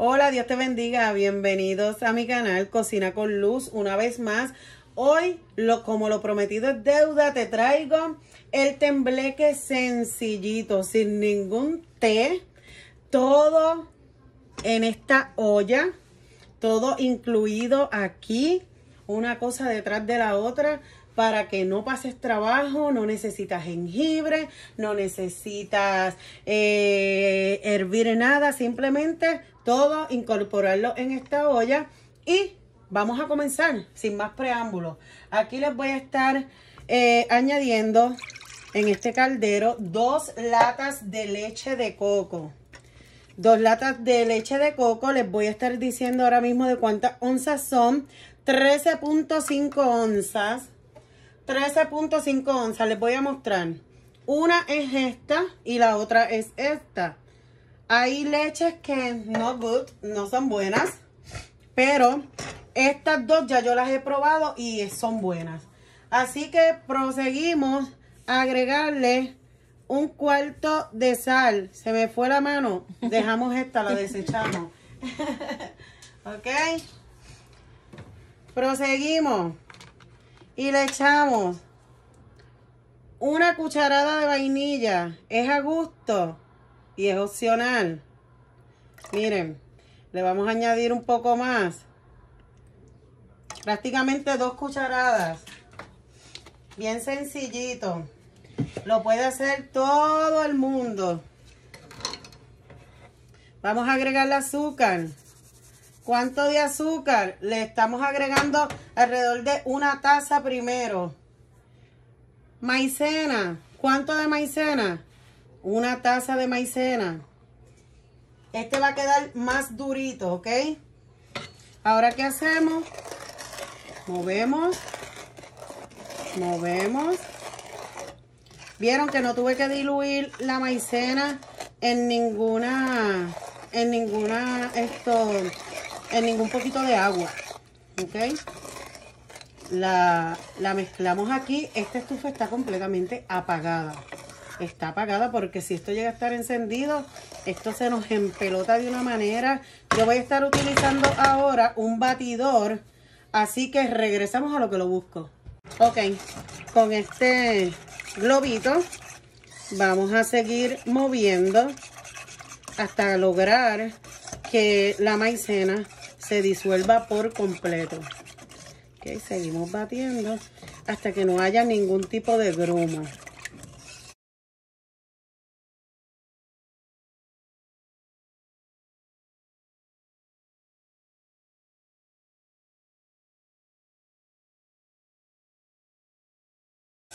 Hola, Dios te bendiga. Bienvenidos a mi canal Cocina con Luz una vez más. Hoy, lo, como lo prometido es deuda, te traigo el tembleque sencillito, sin ningún té. Todo en esta olla, todo incluido aquí, una cosa detrás de la otra para que no pases trabajo, no necesitas jengibre, no necesitas eh, hervir nada, simplemente todo incorporarlo en esta olla y vamos a comenzar sin más preámbulos. Aquí les voy a estar eh, añadiendo en este caldero dos latas de leche de coco. Dos latas de leche de coco, les voy a estar diciendo ahora mismo de cuántas onzas son. 13.5 onzas 13.5 onzas. Les voy a mostrar. Una es esta y la otra es esta. Hay leches que no good, no son buenas. Pero estas dos ya yo las he probado y son buenas. Así que proseguimos a agregarle un cuarto de sal. Se me fue la mano. Dejamos esta, la desechamos. ok. Proseguimos y le echamos una cucharada de vainilla. Es a gusto y es opcional. Miren, le vamos a añadir un poco más. Prácticamente dos cucharadas. Bien sencillito. Lo puede hacer todo el mundo. Vamos a agregar el azúcar. ¿Cuánto de azúcar? Le estamos agregando alrededor de una taza primero. Maicena. ¿Cuánto de maicena? Una taza de maicena. Este va a quedar más durito, ¿ok? Ahora, ¿qué hacemos? Movemos. Movemos. Vieron que no tuve que diluir la maicena en ninguna, en ninguna, esto, en ningún poquito de agua. ¿Ok? La, la mezclamos aquí. Esta estufa está completamente apagada. Está apagada porque si esto llega a estar encendido, esto se nos empelota de una manera. Yo voy a estar utilizando ahora un batidor. Así que regresamos a lo que lo busco. Ok, con este globito vamos a seguir moviendo hasta lograr que la maicena se disuelva por completo. Ok, seguimos batiendo hasta que no haya ningún tipo de grumo.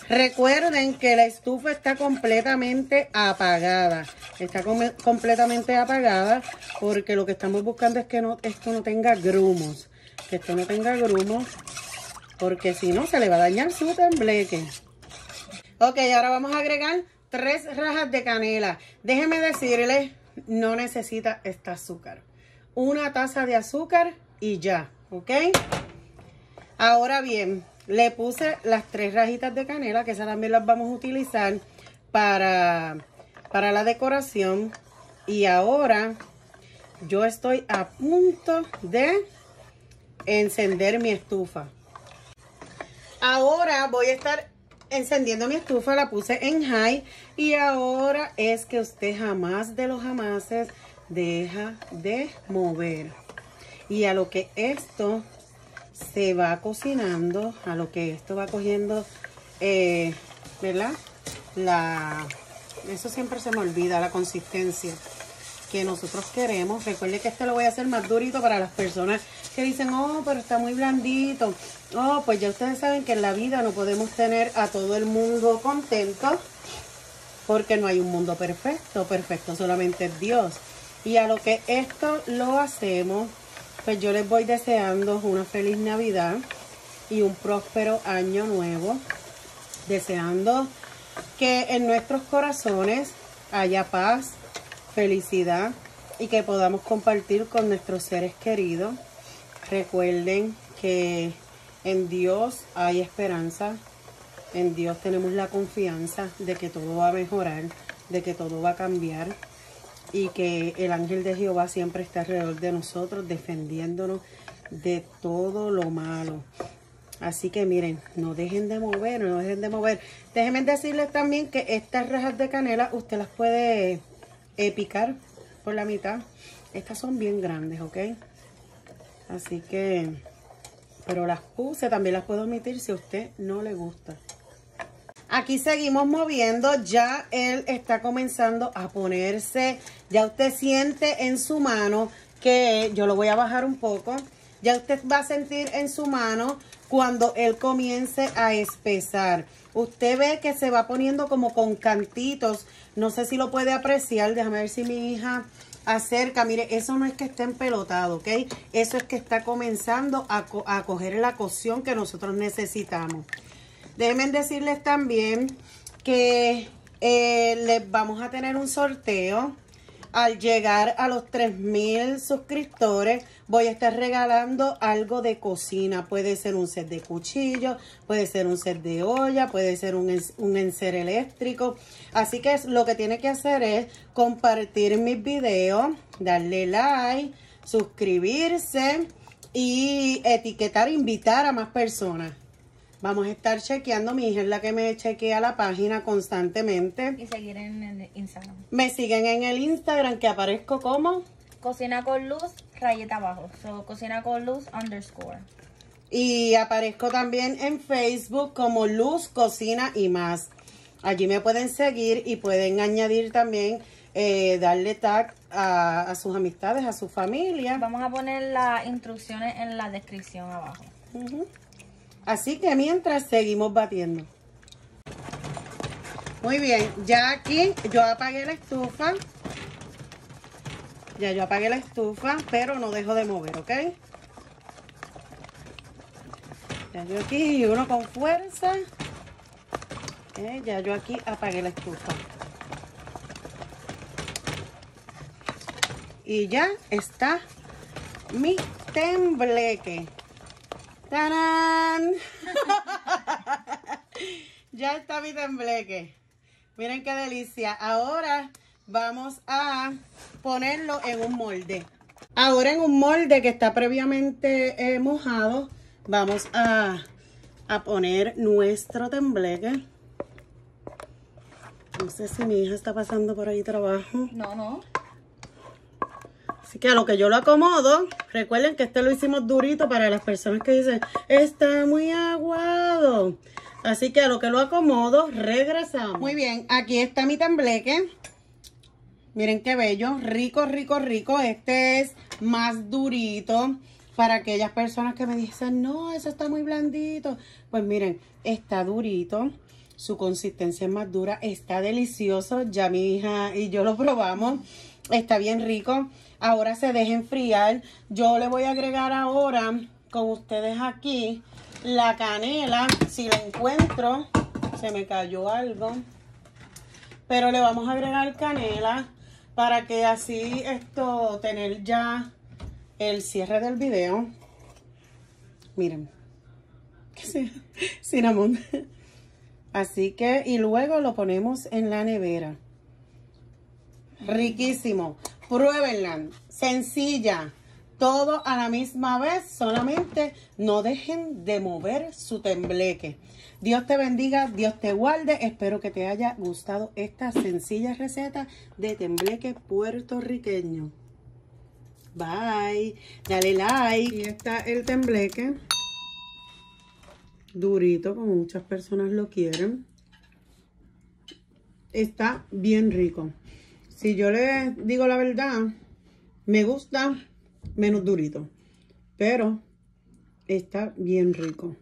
Recuerden que la estufa está completamente apagada. Está completamente apagada porque lo que estamos buscando es que no, esto no tenga grumos. Que esto no tenga grumos porque si no se le va a dañar su tembleque. Ok, ahora vamos a agregar tres rajas de canela. Déjenme decirles, no necesita este azúcar. Una taza de azúcar y ya, ¿ok? Ahora bien, le puse las tres rajitas de canela, que esas también las vamos a utilizar para, para la decoración. Y ahora yo estoy a punto de encender mi estufa. Ahora voy a estar encendiendo mi estufa, la puse en high y ahora es que usted jamás de los jamases deja de mover. Y a lo que esto se va cocinando a lo que esto va cogiendo, eh, ¿verdad? La, eso siempre se me olvida, la consistencia que nosotros queremos. Recuerde que este lo voy a hacer más durito para las personas que dicen, oh, pero está muy blandito. Oh, pues ya ustedes saben que en la vida no podemos tener a todo el mundo contento porque no hay un mundo perfecto. Perfecto solamente es Dios. Y a lo que esto lo hacemos pues yo les voy deseando una feliz Navidad y un próspero año nuevo. Deseando que en nuestros corazones haya paz, felicidad y que podamos compartir con nuestros seres queridos. Recuerden que en Dios hay esperanza, en Dios tenemos la confianza de que todo va a mejorar, de que todo va a cambiar. Y que el ángel de Jehová siempre está alrededor de nosotros, defendiéndonos de todo lo malo. Así que miren, no dejen de mover, no dejen de mover. Déjenme decirles también que estas rajas de canela usted las puede eh, picar por la mitad. Estas son bien grandes, ¿ok? Así que, pero las puse, también las puedo omitir si a usted no le gusta. Aquí seguimos moviendo, ya él está comenzando a ponerse, ya usted siente en su mano que yo lo voy a bajar un poco, ya usted va a sentir en su mano cuando él comience a espesar. Usted ve que se va poniendo como con cantitos, no sé si lo puede apreciar, déjame ver si mi hija acerca, mire, eso no es que esté empelotado, ¿ok? Eso es que está comenzando a, a coger la cocción que nosotros necesitamos. Déjenme decirles también que eh, les vamos a tener un sorteo. Al llegar a los 3000 suscriptores, voy a estar regalando algo de cocina. Puede ser un set de cuchillos, puede ser un set de olla, puede ser un, un encer eléctrico. Así que lo que tiene que hacer es compartir mis videos, darle like, suscribirse y etiquetar, invitar a más personas. Vamos a estar chequeando. Mi hija es la que me chequea la página constantemente. Y seguir en el Instagram. Me siguen en el Instagram que aparezco como... Cocina con luz, rayeta abajo. So, cocina con luz underscore. Y aparezco también en Facebook como Luz Cocina y más. Allí me pueden seguir y pueden añadir también, eh, darle tag a, sus amistades, a su familia. Vamos a poner las instrucciones en la descripción abajo. Así que mientras seguimos batiendo. Muy bien, ya aquí yo apagué la estufa. Ya yo apagué la estufa, pero no dejo de mover, ¿ok? Ya yo aquí, uno con fuerza. Eh, ya yo aquí apagué la estufa. Y ya está mi tembleque. ¡Tarán! ya está mi tembleque. Miren qué delicia. Ahora vamos a ponerlo en un molde. Ahora en un molde que está previamente eh, mojado, vamos a, a poner nuestro tembleque. No sé si mi hija está pasando por ahí trabajo. No, no. Así que a lo que yo lo acomodo, recuerden que este lo hicimos durito para las personas que dicen, está muy aguado. Así que a lo que lo acomodo, regresamos. Muy bien, aquí está mi tembleque. Miren qué bello, rico, rico, rico. Este es más durito para aquellas personas que me dicen, no, eso está muy blandito. Pues miren, está durito. Su consistencia es más dura, está delicioso. Ya mi hija y yo lo probamos. Está bien rico. Ahora se deja enfriar. Yo le voy a agregar ahora con ustedes aquí la canela. Si la encuentro, se me cayó algo. Pero le vamos a agregar canela para que así esto tener ya el cierre del video. Miren. Cinnamon. Así que, y luego lo ponemos en la nevera. Riquísimo. Pruébenla. Sencilla. Todo a la misma vez. Solamente no dejen de mover su tembleque. Dios te bendiga, Dios te guarde. Espero que te haya gustado esta sencilla receta de tembleque puertorriqueño. Bye. Dale like. Y está el tembleque. Durito, como muchas personas lo quieren. Está bien rico. Si yo le digo la verdad, me gusta menos durito. Pero está bien rico.